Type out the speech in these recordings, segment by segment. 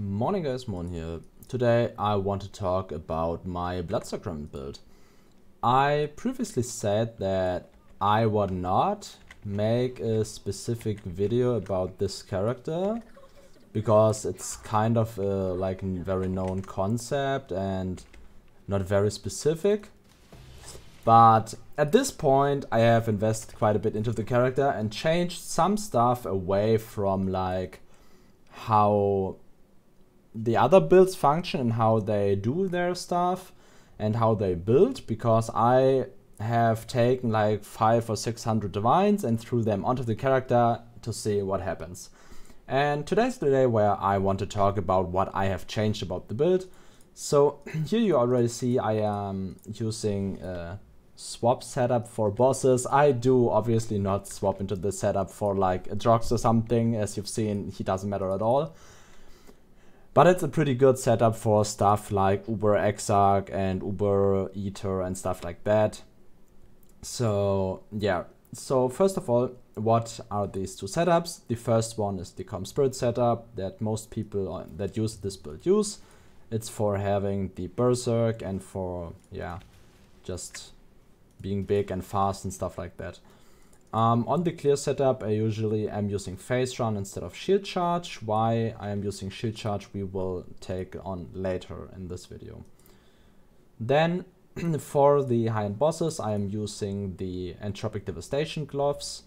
Morning guys, Moorhuhn here. Today I want to talk about my Blood Sacrament build. I previously said that I would not make a specific video about this character because it's kind of a like a very known concept and not very specific. But at this point I have invested quite a bit into the character and changed some stuff away from like how the other builds function and how they do their stuff and how they build because I have taken like five or six hundred divines and threw them onto the character to see what happens. And today's the day where I want to talk about what I have changed about the build. So here you already see I am using a swap setup for bosses. I do obviously not swap into the setup for like a or something. As you've seen, he doesn't matter at all. But it's a pretty good setup for stuff like Uber Exarch and Uber Eater and stuff like that. So yeah, so first of all, what are these two setups? The first one is the Calm Spirit setup that most people uh, that use this build use. It's for having the Berserk and for, yeah, just being big and fast and stuff like that. Um, on the clear setup, I usually am using phase run instead of shield charge. Why I am using shield charge, we will take on later in this video. Then for the high-end bosses, I am using the Entropic Devastation gloves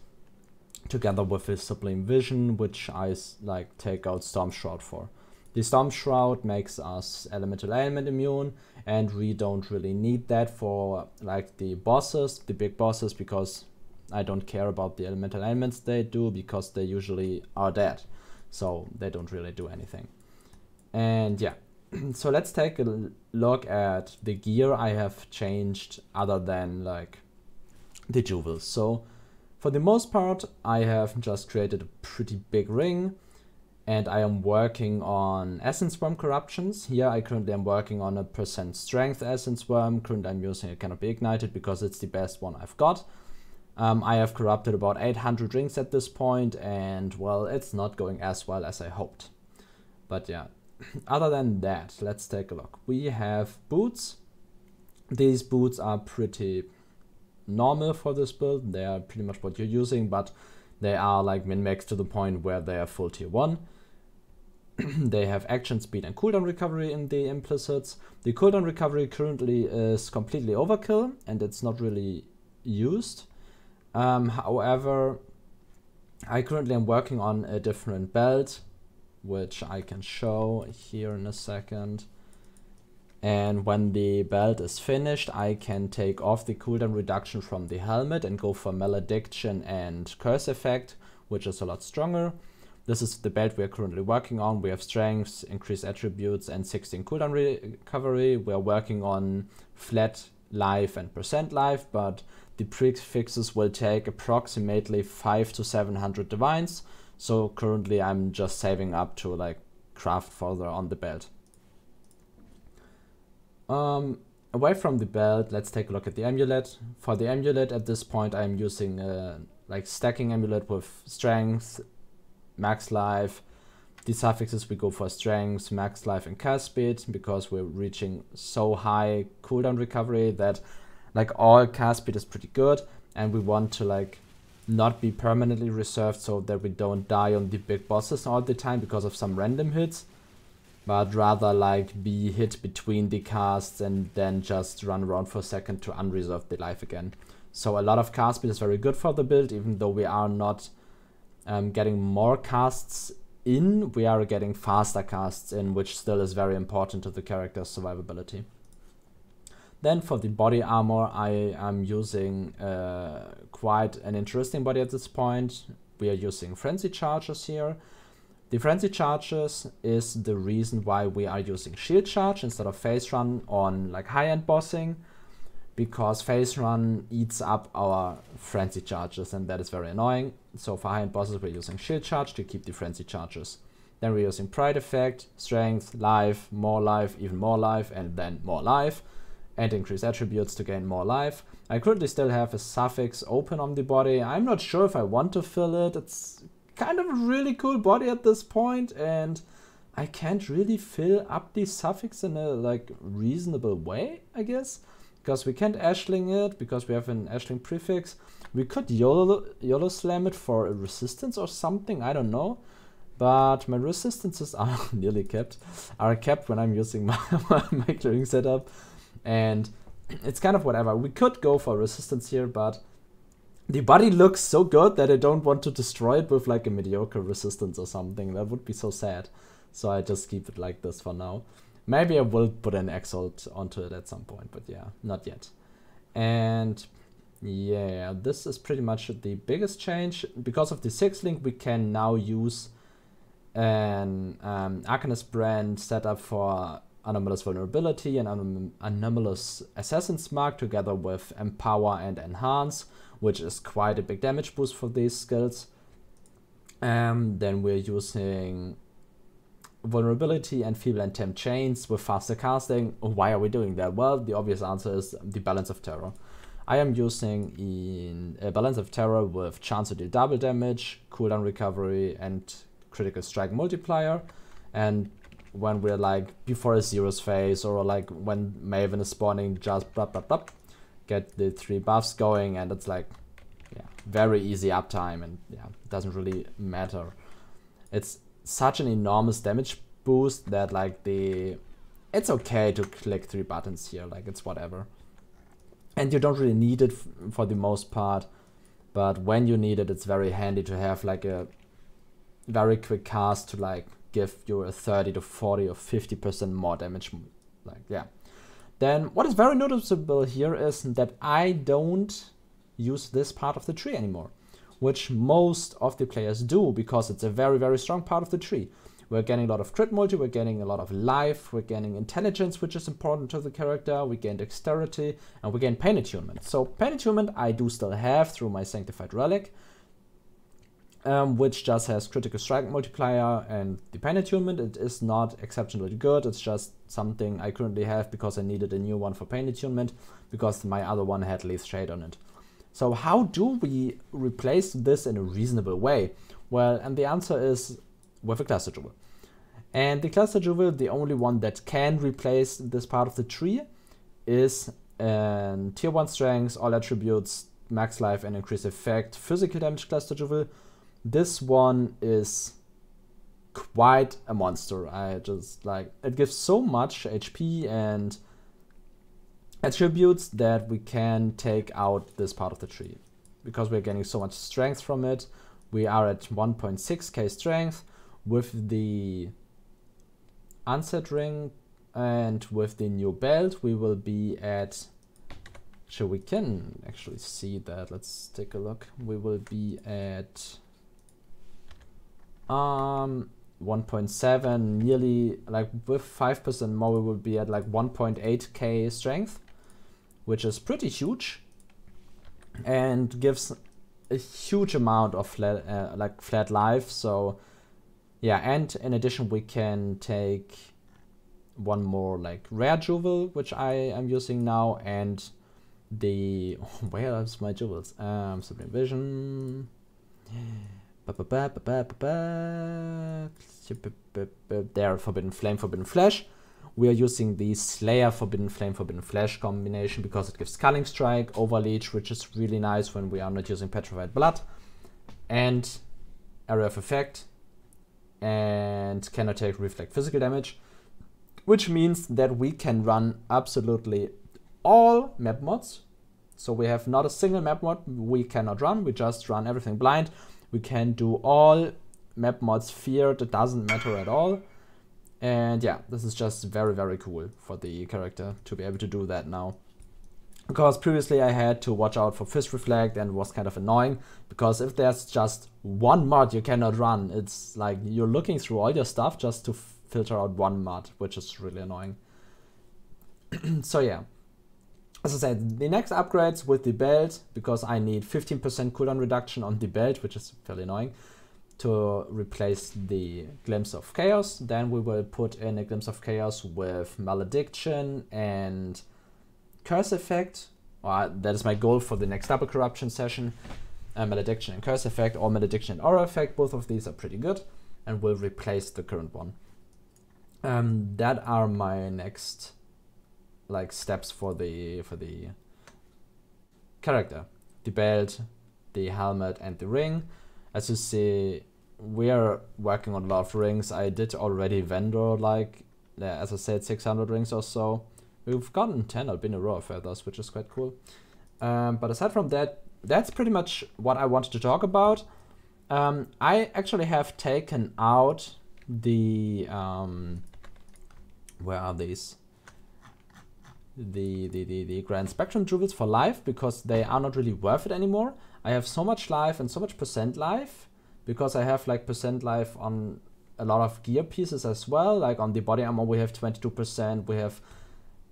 together with the Sublime Vision, which I like take out Storm Shroud for. The Storm Shroud makes us elemental element immune, and we don't really need that for like the bosses, the big bosses, because I don't care about the elemental elements they do because they usually are dead. So they don't really do anything. And yeah, so let's take a look at the gear I have changed other than like the jewels. So for the most part, I have just created a pretty big ring and I am working on Essence Worm corruptions. Here I currently am working on a percent strength Essence Worm. Currently I'm using a cannot be ignited because it's the best one I've got. Um, I have corrupted about 800 rings at this point and well, it's not going as well as I hoped. But yeah, other than that, let's take a look. We have boots. These boots are pretty normal for this build. They are pretty much what you're using, but they are like min-max to the point where they are full tier 1. they have action speed and cooldown recovery in the implicits. The cooldown recovery currently is completely overkill and it's not really used. Um, however, I currently am working on a different belt, which I can show here in a second. And when the belt is finished, I can take off the cooldown reduction from the helmet and go for Malediction and Curse Effect, which is a lot stronger. This is the belt we are currently working on. We have strength, increased attributes, and 16 cooldown recovery. We are working on flat life and percent life, but the prefixes will take approximately 5 to 700 divines. So currently I'm just saving up to like craft further on the belt. Um, away from the belt, let's take a look at the amulet. For the amulet at this point I'm using a like stacking amulet with strength, max life. The suffixes we go for strength, max life and cast speed because we're reaching so high cooldown recovery that like all cast speed is pretty good and we want to like not be permanently reserved so that we don't die on the big bosses all the time because of some random hits but rather like be hit between the casts and then just run around for a second to unreserve the life again. So a lot of cast speed is very good for the build even though we are not um, getting more casts in, we are getting faster casts in which still is very important to the character's survivability. Then for the body armor, I am using uh, quite an interesting body at this point. We are using frenzy charges here. The frenzy charges is the reason why we are using shield charge instead of phase run on like high-end bossing because phase run eats up our frenzy charges and that is very annoying. So for high-end bosses we're using shield charge to keep the frenzy charges. Then we're using pride effect, strength, life, more life, even more life, and then more life and increase attributes to gain more life. I currently still have a suffix open on the body. I'm not sure if I want to fill it. It's kind of a really cool body at this point and I can't really fill up the suffix in a like reasonable way, I guess. Because we can't Aisling it, because we have an Aisling prefix. We could YOLO, YOLO slam it for a resistance or something, I don't know. But my resistances are nearly kept, are kept when I'm using my, my clearing setup. And it's kind of whatever. We could go for resistance here, but the body looks so good that I don't want to destroy it with like a mediocre resistance or something. That would be so sad. So I just keep it like this for now. Maybe I will put an Exalt onto it at some point, but yeah, not yet. And yeah, this is pretty much the biggest change. Because of the 6 link, we can now use an um, Arcanist brand setup for Anomalous Vulnerability and anom Anomalous Assassin's Mark together with Empower and Enhance, which is quite a big damage boost for these skills. Um, then we're using vulnerability and feeble and tempt chains with faster casting. Why are we doing that? Well, the obvious answer is the balance of terror. I am using in a balance of terror with chance to deal double damage, cooldown recovery, and critical strike multiplier. And when we're like before a zeros phase or like when Maven is spawning, just blah blah blah, get the three buffs going, and it's like, yeah, very easy uptime, and yeah, it doesn't really matter. It's such an enormous damage boost that like the it's okay to click three buttons here like it's whatever. And you don't really need it for the most part but when you need it it's very handy to have like a very quick cast to like give you a 30 to 40 or 50 percent more damage like yeah. Then what is very noticeable here is that i don't use this part of the tree anymore which most of the players do because it's a very, very strong part of the tree. We're getting a lot of crit multi, we're getting a lot of life, we're getting intelligence, which is important to the character, we gain dexterity, and we gain pain attunement. So pain attunement I do still have through my Sanctified Relic, um, which just has critical strike multiplier and the pain attunement. It is not exceptionally good, it's just something I currently have because I needed a new one for pain attunement, because my other one had Lethe Shade on it. So how do we replace this in a reasonable way? Well, and the answer is with a cluster jewel. And the cluster jewel, the only one that can replace this part of the tree, is an tier 1 strength, all attributes, max life and increase effect, physical damage cluster jewel. This one is quite a monster. I just like it gives so much HP and attributes that we can take out this part of the tree. Because we're getting so much strength from it, we are at 1.6k strength with the unset ring and with the new belt we will be at so we can actually see that. Let's take a look. We will be at um 1.7 nearly like with 5% more we will be at like 1.8k strength which is pretty huge and gives a huge amount of flat, uh, like flat life. So yeah, and in addition we can take one more like rare jewel, which I am using now, and the where is my jewels? Um, Sublime Vision. There, Forbidden Flame, Forbidden Flesh we are using the Slayer Forbidden Flame Forbidden Flesh combination because it gives Culling Strike, Overleech, which is really nice when we are not using Petrified Blood, and Area of Effect, and cannot take Reflect Physical Damage, which means that we can run absolutely all map mods. So we have not a single map mod we cannot run, we just run everything blind. We can do all map mods feared, it doesn't matter at all and yeah, this is just very, very cool for the character to be able to do that now. Because previously I had to watch out for Phys Reflect and was kind of annoying. Because if there's just one mod you cannot run, it's like you're looking through all your stuff just to filter out one mod, which is really annoying. so yeah. As I said, the next upgrades with the belt, because I need 15% cooldown reduction on the belt, which is fairly annoying to replace the Glimpse of Chaos. Then we will put in a Glimpse of Chaos with Malediction and Curse Effect. Well, that is my goal for the next Double Corruption session. Uh, Malediction and Curse Effect, or Malediction and Aura Effect. Both of these are pretty good and will replace the current one. um, that are my next like steps for the for the character the belt the helmet and the ring as you see we are working on a lot of rings. I did already vendor like as i said 600 rings or so. We've gotten 10 Albino Rhoa Feathers which is quite cool. Um, but aside from that that's pretty much what i wanted to talk about. Um, i actually have taken out the um, where are these? The, the, the, the Grand Spectrum jewels for life because they are not really worth it anymore. I have so much life and so much percent life because I have like percent life on a lot of gear pieces as well. Like on the body armor we have 22%, we have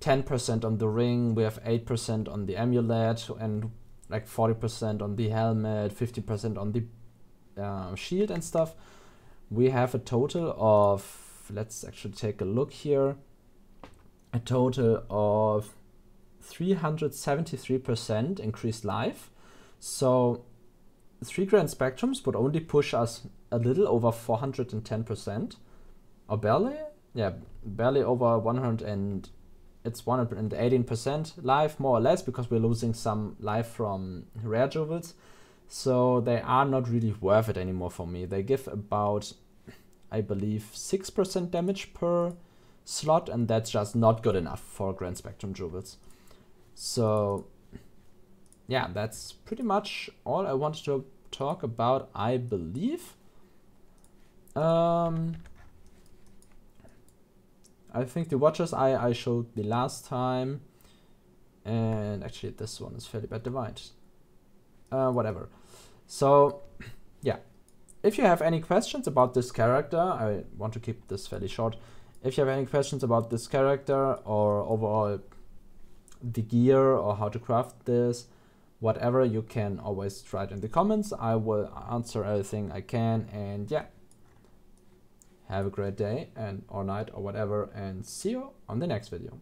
10% on the ring, we have 8% on the amulet and like 40% on the helmet, 50% on the uh, shield and stuff. We have a total of, let's actually take a look here a total of 373% increased life. So three grand spectrums would only push us a little over 410%, or barely, yeah, barely over 100 and it's 118% life more or less because we're losing some life from rare jewels. So they are not really worth it anymore for me. They give about, I believe, 6% damage per slot, and that's just not good enough for Grand Spectrum Jewels. So yeah, that's pretty much all I wanted to talk about, I believe. Um, I think the watches I, I showed the last time, and actually this one is fairly bad divided. Uh, whatever. So, yeah. If you have any questions about this character, I want to keep this fairly short. If you have any questions about this character or overall the gear or how to craft this, whatever, you can always write in the comments. I will answer everything I can and yeah. Have a great day and or night or whatever and see you on the next video.